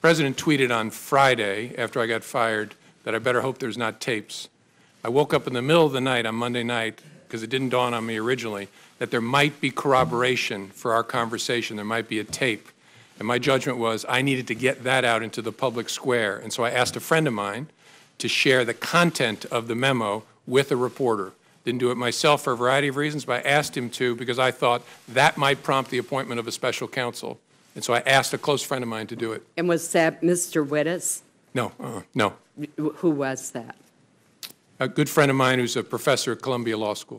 President tweeted on Friday, after I got fired, that I better hope there's not tapes. I woke up in the middle of the night on Monday night, because it didn't dawn on me originally, that there might be corroboration for our conversation, there might be a tape. And my judgment was I needed to get that out into the public square. And so I asked a friend of mine to share the content of the memo with a reporter. Didn't do it myself for a variety of reasons, but I asked him to because I thought that might prompt the appointment of a special counsel. And so I asked a close friend of mine to do it. And was that Mr. Wittes? No, uh, no. Who was that? A good friend of mine who's a professor at Columbia Law School.